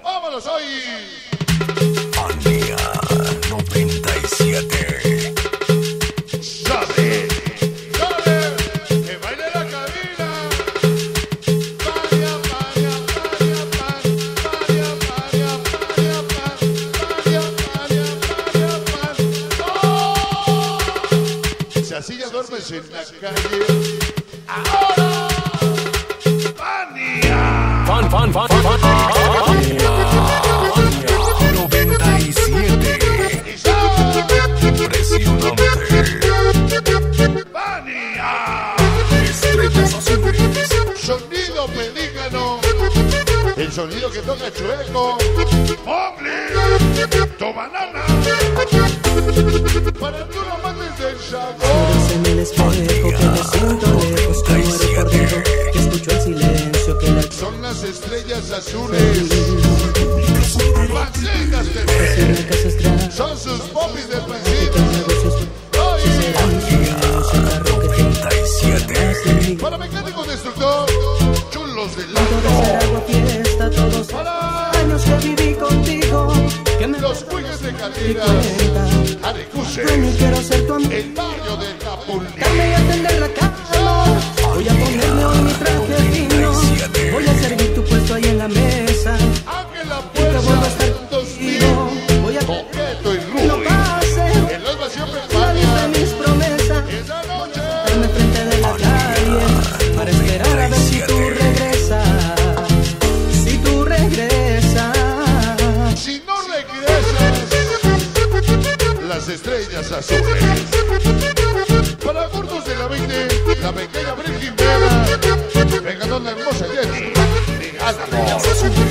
¡Vámonos hoy! Manía 97. ¡Sale! ¡Sale! ¡Que baile la cabina! ¡Paria, paria, paria, pan! ¡Paria, paria, paria, pan! ¡Paria, paria, paria, pan! ¡Oh! Si así ya duermes en la calle, ¡ahora! ¡Manía! Fan, fan, fan, fan, fan. Manía 97. ¡Y sale! Impresionante. ¡Manía! Estrellas azules. Sonido pelícano. El sonido que toca chueco. ¡Tu banana! Para tú no mates en el espejo que me siento son las estrellas azules. Son sus popis de pancita. Para mecánico destructor, chulos de lado. fiesta, todos años que viví contigo. Que me los cuelgues de caderas, arecuses, el barrio de Capulina. Que vuelva a Fuerza. estar 2000. contigo. Voy a Coqueto y no pase El alma siempre mis promesas. Esa noche. Frente de la calle para esperar a ver si tú regresas. Si tú regresas. Si no regresas, las estrellas azules. Para gordos de la 20, la pequeña Vera. Venga, la hermosa Jenny. Regálalo.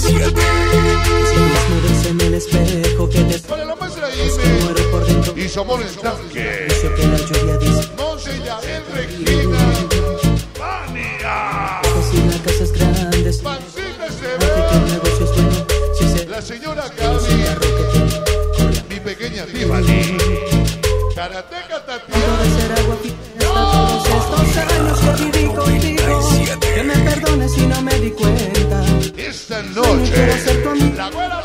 siete. Si en el espejo que te Vale, la muestra Y somos que la lluvia dice. En Regina. ¡Vania! Cocina casas grandes. La señora Gaby. Mi pequeña Tiffany. Quiero ser tu. La abuela.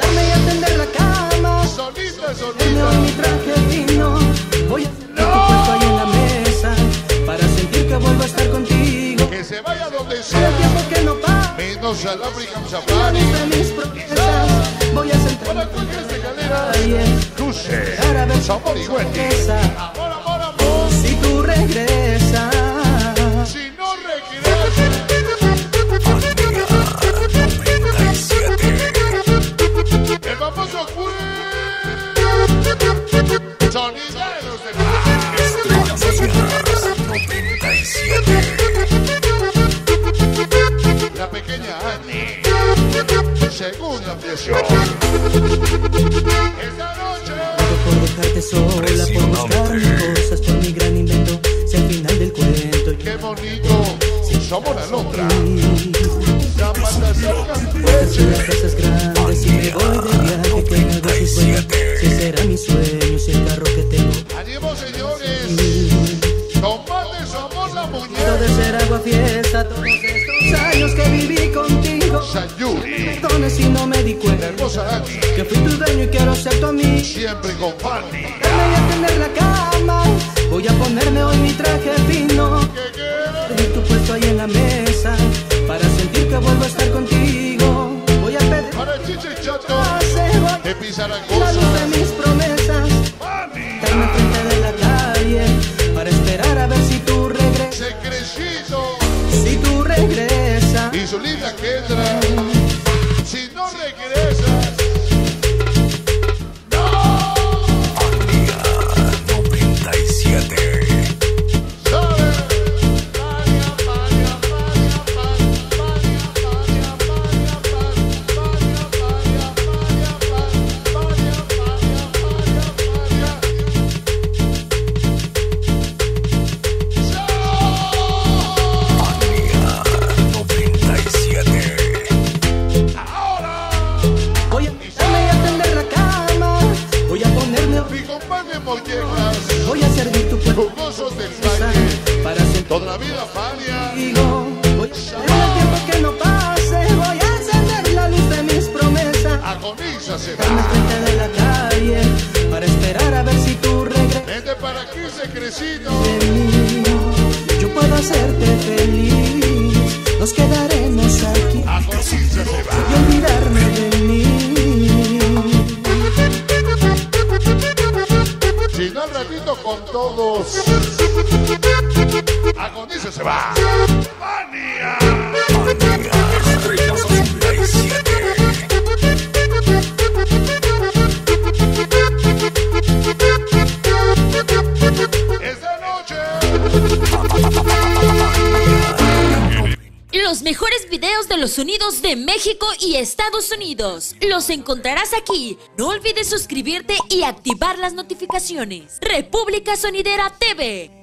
Darme y atender la cama. Solita, hoy mi solita. traje fino. Voy a tu ahí en la mesa. Para sentir que vuelvo a estar contigo. Que se vaya donde El sea. tiempo que no pasa. Menos al Safari. mis promesas. Voy a Para cualquier. Para ver y Wendy. regresa. La pequeña Annie. Segunda presión. Esta noche. Por dejarte sola, por buscar cosas, por mi gran invento. Si al final del cuento Qué bonito. Somos la otra. Fui. La pata cerca. Si me voy de viaje, que el negocio es bueno. Si será mi sueño, si el carro que tengo. ¡Ánimo, señores! ¡Combate somos la muñeca! de ser agua fiesta, todos estos años que viví contigo. Sayuri, Perdones si no me di cuenta hermosa que fui tu dueño y quiero ser tu amigo. siempre con Fanny. Voy que pisa la luz de mis promesas. Estarme frente de la calle para esperar a ver si tú regresas. secrecito Si tú regresas. y su linda Kendra. secrecito. Yo puedo hacerte feliz. Nos quedaremos aquí. A se va. Y olvidarme de mí. Si no repito con todos. A se va. Los mejores videos de los sonidos de México y Estados Unidos. Los encontrarás aquí. No olvides suscribirte y activar las notificaciones. República Sonidera TV.